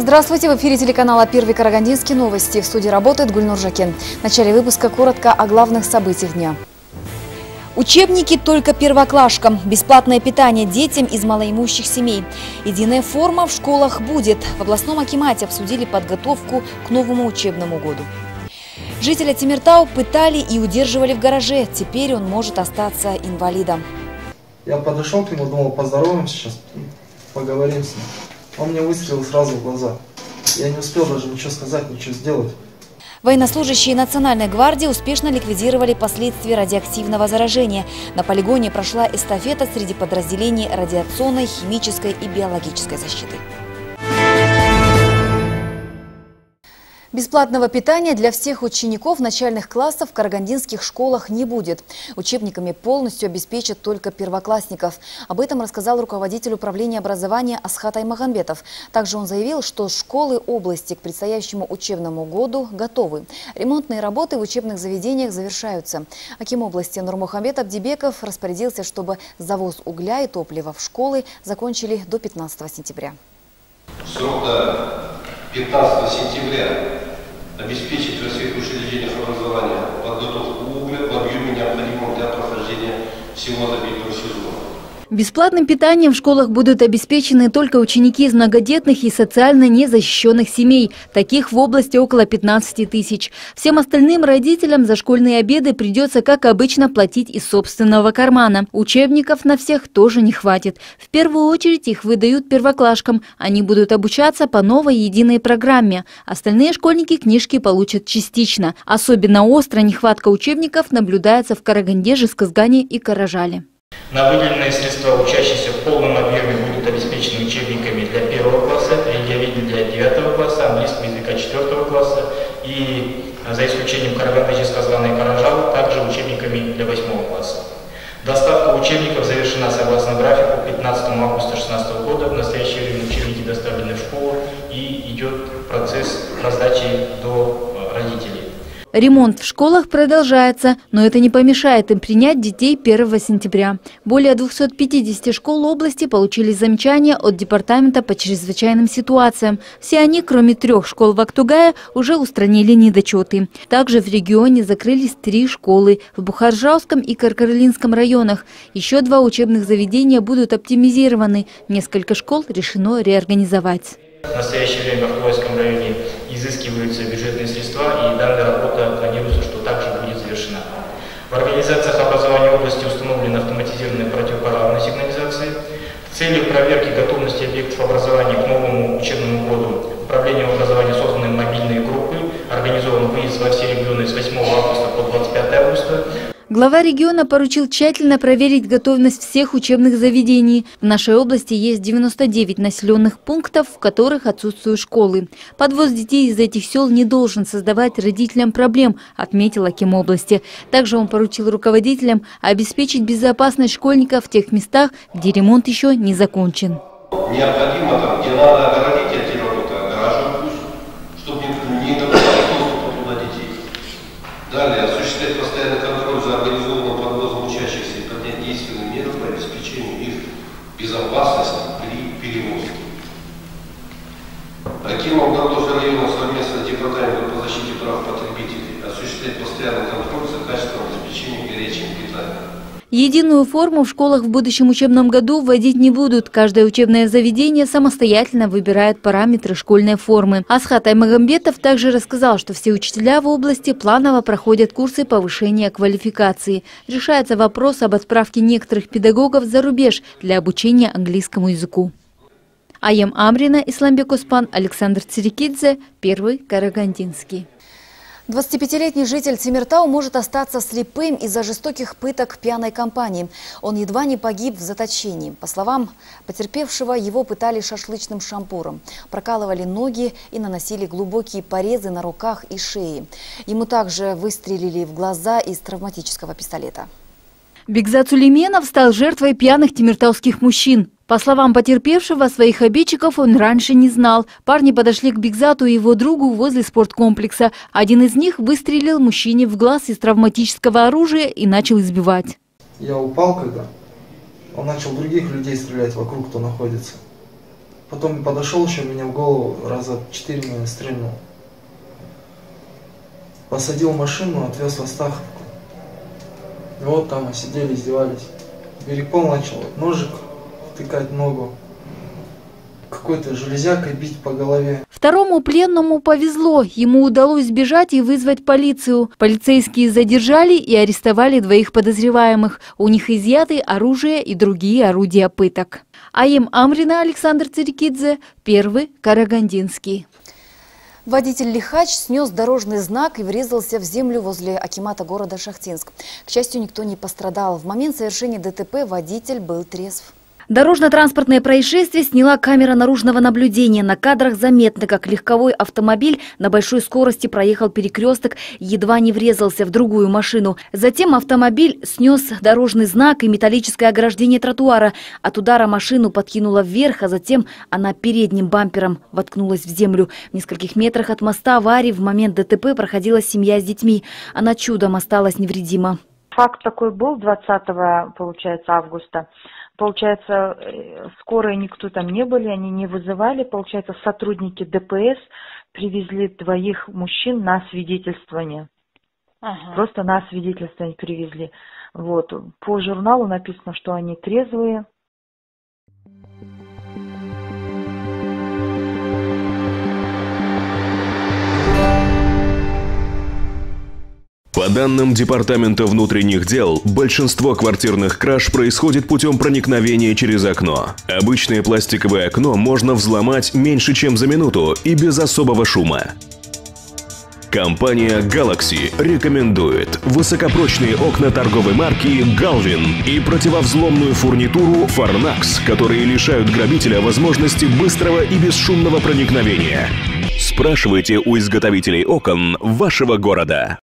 Здравствуйте, в эфире телеканала «Первый Карагандинский новости». В студии работает Гульнур Жакин. В начале выпуска коротко о главных событиях дня. Учебники только первоклашкам. Бесплатное питание детям из малоимущих семей. Единая форма в школах будет. В областном акимате обсудили подготовку к новому учебному году. Жителя Тимиртау пытали и удерживали в гараже. Теперь он может остаться инвалидом. Я подошел к нему, думал, поздороваемся сейчас, поговорим с ним. Он мне выстрелил сразу в глаза. Я не успел даже ничего сказать, ничего сделать. Военнослужащие Национальной гвардии успешно ликвидировали последствия радиоактивного заражения. На полигоне прошла эстафета среди подразделений радиационной, химической и биологической защиты. Бесплатного питания для всех учеников начальных классов в карагандинских школах не будет. Учебниками полностью обеспечат только первоклассников. Об этом рассказал руководитель управления образования Асхат Аймагамбетов. Также он заявил, что школы области к предстоящему учебному году готовы. Ремонтные работы в учебных заведениях завершаются. Аким области Нурмухамбет Абдибеков распорядился, чтобы завоз угля и топлива в школы закончили до 15 сентября. Срок до 15 сентября обеспечить во всех учреждениях образования подготовку угля в объеме необходимом для прохождения всего забитого сезона. Бесплатным питанием в школах будут обеспечены только ученики из многодетных и социально незащищенных семей. Таких в области около 15 тысяч. Всем остальным родителям за школьные обеды придется, как обычно, платить из собственного кармана. Учебников на всех тоже не хватит. В первую очередь их выдают первоклашкам. Они будут обучаться по новой единой программе. Остальные школьники книжки получат частично. Особенно остро нехватка учебников наблюдается в Караганде, Жесказгане и Каражале. На выделенные средства учащиеся в полном объеме будут обеспечены учебниками для первого класса, религиоведения для девятого класса, английского языка четвертого класса и, за исключением Караганда, Сказана и Каражала, также учебниками для восьмого класса. Доставка учебников завершена согласно графику 15 августа 2016 года. В настоящее время учебники доставлены в школу и идет процесс раздачи до э. Ремонт в школах продолжается, но это не помешает им принять детей 1 сентября. Более 250 школ области получили замечания от Департамента по чрезвычайным ситуациям. Все они, кроме трех школ в Актугае, уже устранили недочеты. Также в регионе закрылись три школы в Бухаржауском и Каркаролинском районах. Еще два учебных заведения будут оптимизированы. Несколько школ решено реорганизовать. В настоящее время в Хвойском районе изыскиваются бюджетные средства, и данная работа планируется, что также будет завершена. В организациях образования области установлены автоматизированные противопожарные сигнализации. В целях проверки готовности объектов образования к новому учебному году Управлением образования созданы мобильные группы, организован выезд во все регионы с 8 августа по 25 августа. Глава региона поручил тщательно проверить готовность всех учебных заведений. В нашей области есть 99 населенных пунктов, в которых отсутствуют школы. Подвоз детей из этих сел не должен создавать родителям проблем, отметил Аким области. Также он поручил руководителям обеспечить безопасность школьников в тех местах, где ремонт еще не закончен. Необходимо где надо огородить Единую форму в школах в будущем учебном году вводить не будут. Каждое учебное заведение самостоятельно выбирает параметры школьной формы. Асхат Аймагамбетов также рассказал, что все учителя в области планово проходят курсы повышения квалификации. Решается вопрос об отправке некоторых педагогов за рубеж для обучения английскому языку. Аем Амрина, Исламбек Успан, Александр Цирикидзе, Первый Карагандинский. 25-летний житель Тимиртау может остаться слепым из-за жестоких пыток пьяной компании. Он едва не погиб в заточении. По словам потерпевшего, его пытали шашлычным шампуром, прокалывали ноги и наносили глубокие порезы на руках и шее. Ему также выстрелили в глаза из травматического пистолета. Бекзат Сулейменов стал жертвой пьяных тимиртауских мужчин. По словам потерпевшего, своих обидчиков он раньше не знал. Парни подошли к Бигзату и его другу возле спорткомплекса. Один из них выстрелил мужчине в глаз из травматического оружия и начал избивать. Я упал когда, он начал других людей стрелять вокруг, кто находится. Потом подошел еще, меня в голову раза четыре, наверное, стрельнул. Посадил машину, отвез в Астаховку. И вот там сидели, издевались. Берегпол начал ножик втыкать ногу. Какой-то железякой бить по голове. Второму пленному повезло. Ему удалось сбежать и вызвать полицию. Полицейские задержали и арестовали двоих подозреваемых. У них изъяты оружие и другие орудия пыток. Аим Амрина, Александр Цирикидзе, Первый, Карагандинский. Водитель Лихач снес дорожный знак и врезался в землю возле Акимата города Шахтинск. К счастью, никто не пострадал. В момент совершения ДТП водитель был трезв. Дорожно-транспортное происшествие сняла камера наружного наблюдения. На кадрах заметно, как легковой автомобиль на большой скорости проехал перекресток едва не врезался в другую машину. Затем автомобиль снес дорожный знак и металлическое ограждение тротуара. От удара машину подкинуло вверх, а затем она передним бампером воткнулась в землю. В нескольких метрах от моста аварии в момент ДТП проходила семья с детьми. Она чудом осталась невредима. Факт такой был 20 получается, августа. Получается, э, скорые никто там не были, они не вызывали. Получается, сотрудники ДПС привезли двоих мужчин на свидетельствование. Ага. Просто на свидетельствование привезли. Вот. По журналу написано, что они трезвые, По данным Департамента внутренних дел, большинство квартирных краж происходит путем проникновения через окно. Обычное пластиковое окно можно взломать меньше, чем за минуту и без особого шума. Компания Galaxy рекомендует высокопрочные окна торговой марки Galvin и противовзломную фурнитуру Farnax, которые лишают грабителя возможности быстрого и бесшумного проникновения. Спрашивайте у изготовителей окон вашего города.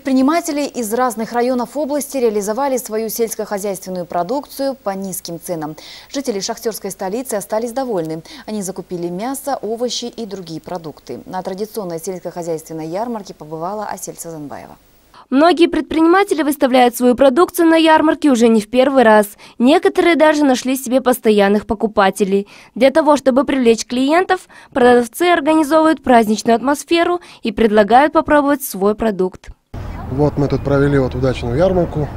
Предприниматели из разных районов области реализовали свою сельскохозяйственную продукцию по низким ценам. Жители шахтерской столицы остались довольны. Они закупили мясо, овощи и другие продукты. На традиционной сельскохозяйственной ярмарке побывала Асель Сазанбаева. Многие предприниматели выставляют свою продукцию на ярмарке уже не в первый раз. Некоторые даже нашли себе постоянных покупателей. Для того, чтобы привлечь клиентов, продавцы организовывают праздничную атмосферу и предлагают попробовать свой продукт. Вот мы тут провели вот удачную ярмарку.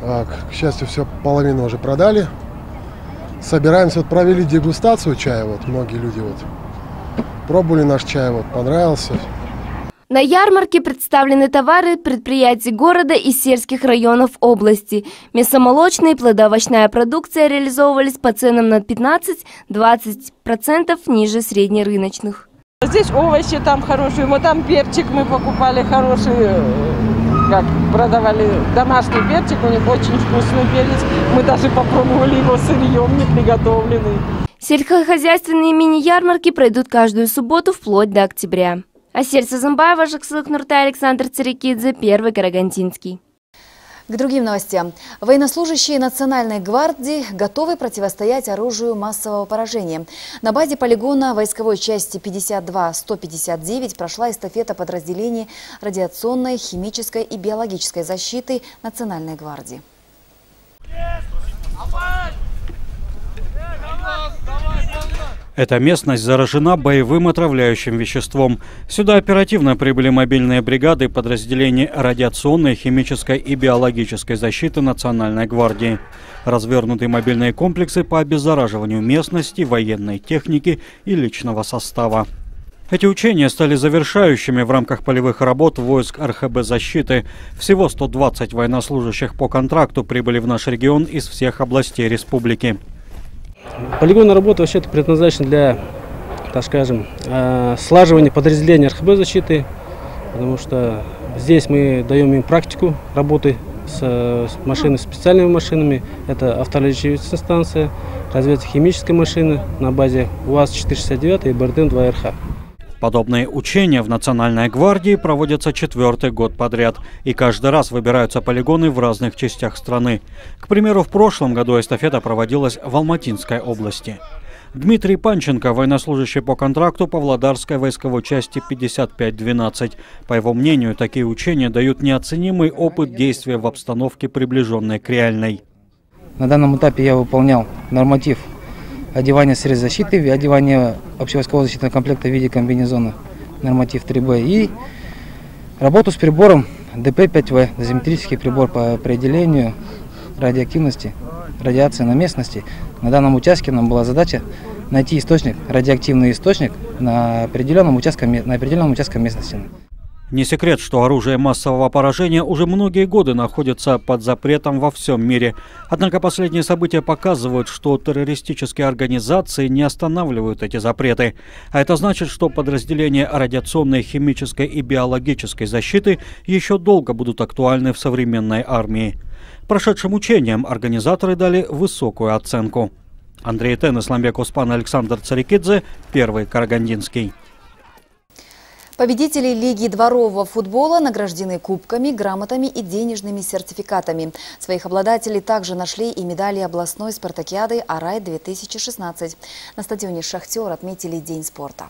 К счастью, все половину уже продали. Собираемся, вот провели дегустацию чая, вот многие люди вот пробовали наш чай, вот понравился. На ярмарке представлены товары предприятий города и сельских районов области. Мясомолочная и плодоовощная продукция реализовывались по ценам на 15-20% ниже среднерыночных. Здесь овощи там хорошие, вот там перчик мы покупали хороший, э, как продавали домашний перчик, у них очень вкусный перец. Мы даже попробовали его сырьем, не приготовленный. Сельскохозяйственные мини-ярмарки пройдут каждую субботу вплоть до октября. А сердце Замбаева, Жаксылык Нуртай, Александр Царикидзе, Первый Карагантинский. К другим новостям. Военнослужащие Национальной гвардии готовы противостоять оружию массового поражения. На базе полигона войсковой части 52-159 прошла эстафета подразделений радиационной, химической и биологической защиты Национальной гвардии. Эта местность заражена боевым отравляющим веществом. Сюда оперативно прибыли мобильные бригады подразделений радиационной, химической и биологической защиты Национальной гвардии. Развернуты мобильные комплексы по обеззараживанию местности, военной техники и личного состава. Эти учения стали завершающими в рамках полевых работ войск РХБ защиты. Всего 120 военнослужащих по контракту прибыли в наш регион из всех областей республики. Полигонная работа вообще предназначена для, так скажем, э, слаживания подразделения РХБ защиты, потому что здесь мы даем им практику работы с, машинами, специальными машинами. Это автолечивательная станция, разведка химической машины на базе УАЗ-469 и БРДМ-2РХ. Подобные учения в Национальной гвардии проводятся четвертый год подряд, и каждый раз выбираются полигоны в разных частях страны. К примеру, в прошлом году эстафета проводилась в Алматинской области. Дмитрий Панченко, военнослужащий по контракту Павлодарской войсковой части 5512. По его мнению, такие учения дают неоценимый опыт действия в обстановке, приближенной к реальной. На данном этапе я выполнял норматив одевания средств защиты, одевания общевойскового защитного комплекта в виде комбинезона, норматив 3Б и работу с прибором ДП-5В, дозиметрический прибор по определению радиоактивности, радиации на местности. На данном участке нам была задача найти источник, радиоактивный источник на определенном участке, на определенном участке местности. Не секрет, что оружие массового поражения уже многие годы находится под запретом во всем мире. Однако последние события показывают, что террористические организации не останавливают эти запреты. А это значит, что подразделения радиационной, химической и биологической защиты еще долго будут актуальны в современной армии. Прошедшим учениям организаторы дали высокую оценку. Андрей Тен, Исламбек Успан, Александр Царикидзе, Первый Карагандинский. Победители Лиги дворового футбола награждены кубками, грамотами и денежными сертификатами. Своих обладателей также нашли и медали областной спартакиады «Арай-2016». На стадионе «Шахтер» отметили День спорта.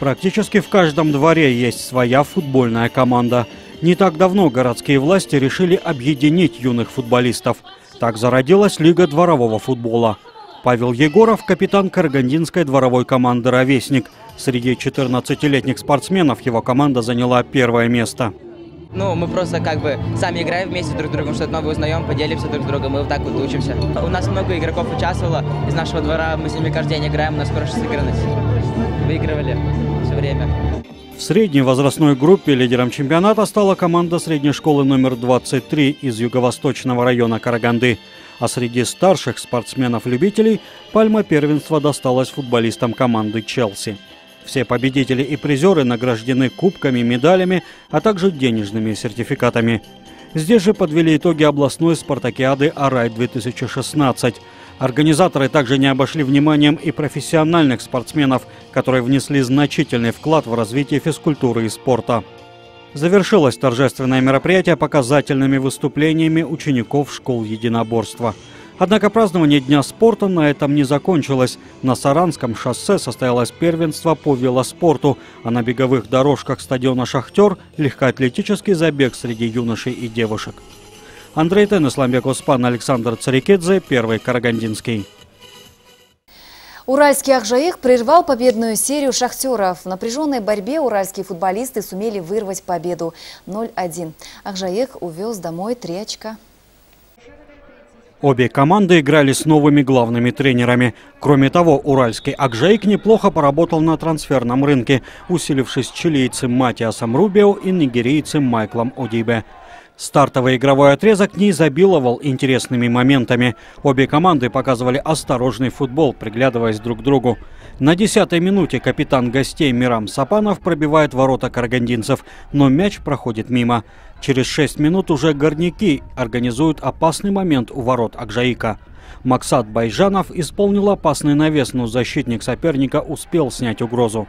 Практически в каждом дворе есть своя футбольная команда. Не так давно городские власти решили объединить юных футболистов. Так зародилась Лига дворового футбола. Павел Егоров – капитан карагандинской дворовой команды «Ровесник». Среди 14-летних спортсменов его команда заняла первое место. Ну, мы просто как бы сами играем вместе друг с другом, что-то новое узнаем, поделимся друг с другом, мы вот так вот учимся. У нас много игроков участвовало из нашего двора, мы с ними каждый день играем, у нас хорошая сыгранность. Выигрывали все время. В средней возрастной группе лидером чемпионата стала команда средней школы номер 23 из юго-восточного района Караганды. А среди старших спортсменов-любителей пальма первенства досталась футболистам команды «Челси». Все победители и призеры награждены кубками, медалями, а также денежными сертификатами. Здесь же подвели итоги областной спартакиады «Арай-2016». Организаторы также не обошли вниманием и профессиональных спортсменов, которые внесли значительный вклад в развитие физкультуры и спорта. Завершилось торжественное мероприятие показательными выступлениями учеников школ единоборства – Однако празднование Дня спорта на этом не закончилось. На Саранском шоссе состоялось первенство по велоспорту, а на беговых дорожках стадиона «Шахтер» – легкоатлетический забег среди юношей и девушек. Андрей Тен, Исламбек Оспан, Александр Царикедзе, Первый Карагандинский. Уральский Акжаих прервал победную серию шахтеров. В напряженной борьбе уральские футболисты сумели вырвать победу 0-1. Акжаих увез домой три очка. Обе команды играли с новыми главными тренерами. Кроме того, уральский Акжейк неплохо поработал на трансферном рынке, усилившись чилийцем Матиасом Рубио и нигерийцем Майклом Одибе. Стартовый игровой отрезок не изобиловал интересными моментами. Обе команды показывали осторожный футбол, приглядываясь друг к другу. На десятой минуте капитан гостей Мирам Сапанов пробивает ворота карагандинцев, но мяч проходит мимо. Через шесть минут уже горняки организуют опасный момент у ворот Акжаика. Максат Байжанов исполнил опасный навес, но защитник соперника успел снять угрозу.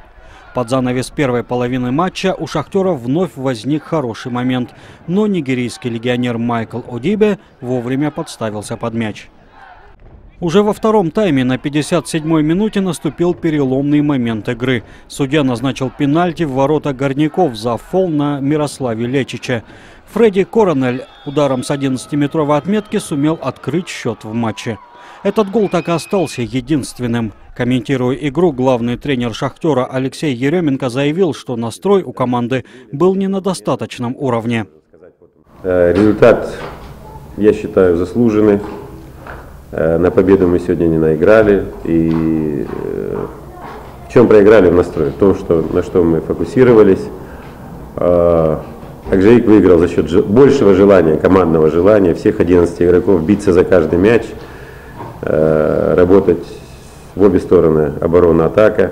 Под занавес первой половины матча у «Шахтера» вновь возник хороший момент, но нигерийский легионер Майкл Одибе вовремя подставился под мяч. Уже во втором тайме на 57-й минуте наступил переломный момент игры. Судья назначил пенальти в ворота горняков за фол на Мирославе Лечича. Фредди Коронель ударом с 11-метровой отметки сумел открыть счет в матче. Этот гол так и остался единственным. Комментируя игру, главный тренер «Шахтера» Алексей Еременко заявил, что настрой у команды был не на достаточном уровне. Э, результат, я считаю, заслуженный. Э, на победу мы сегодня не наиграли. И э, в чем проиграли в настрое? В том, что, на что мы фокусировались. Акжаик выиграл за счет большего желания, командного желания всех 11 игроков биться за каждый мяч, работать в обе стороны, оборона-атака.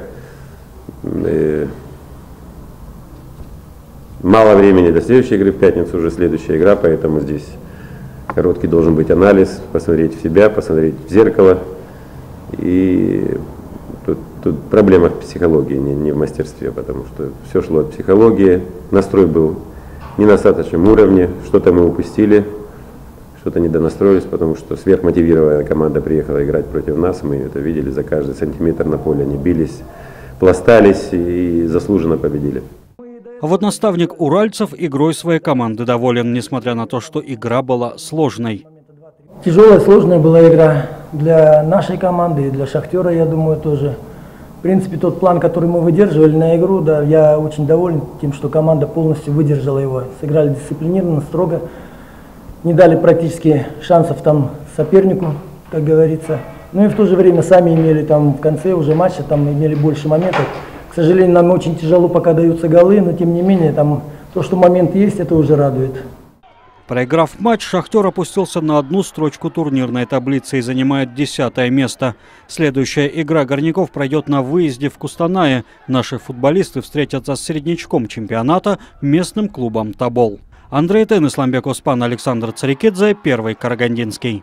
Мало времени до следующей игры, в пятницу уже следующая игра, поэтому здесь Короткий должен быть анализ, посмотреть в себя, посмотреть в зеркало. И тут, тут проблема в психологии, не, не в мастерстве, потому что все шло от психологии. Настрой был не на достаточном уровне, что-то мы упустили, что-то недонастроились, потому что сверхмотивированная команда приехала играть против нас. Мы это видели за каждый сантиметр на поле. Они бились, пластались и заслуженно победили. А вот наставник уральцев игрой своей команды доволен, несмотря на то, что игра была сложной. Тяжелая, сложная была игра для нашей команды и для «Шахтера», я думаю, тоже. В принципе, тот план, который мы выдерживали на игру, да, я очень доволен тем, что команда полностью выдержала его. Сыграли дисциплинированно, строго, не дали практически шансов там сопернику, как говорится. Ну и в то же время сами имели там в конце уже матча, там имели больше моментов. К сожалению, нам очень тяжело пока даются голы, но тем не менее, там то, что момент есть, это уже радует. Проиграв матч, «Шахтер» опустился на одну строчку турнирной таблицы и занимает десятое место. Следующая игра горняков пройдет на выезде в Кустанае. Наши футболисты встретятся с середнячком чемпионата местным клубом «Тобол». Андрей Тен, Исламбек Оспан, Александр Царикидзе, Первый Карагандинский.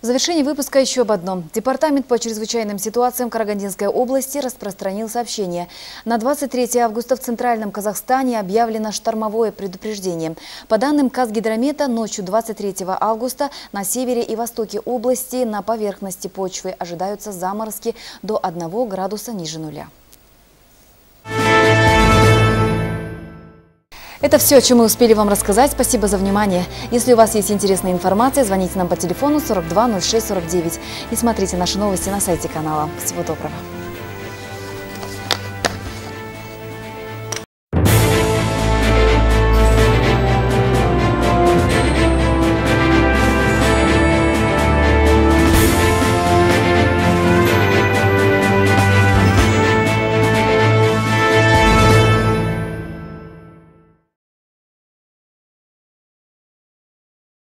В завершении выпуска еще об одном. Департамент по чрезвычайным ситуациям Карагандинской области распространил сообщение. На 23 августа в Центральном Казахстане объявлено штормовое предупреждение. По данным Казгидромета, ночью 23 августа на севере и востоке области на поверхности почвы ожидаются заморозки до 1 градуса ниже нуля. Это все, о чем мы успели вам рассказать. Спасибо за внимание. Если у вас есть интересная информация, звоните нам по телефону 42 06 49 и смотрите наши новости на сайте канала. Всего доброго.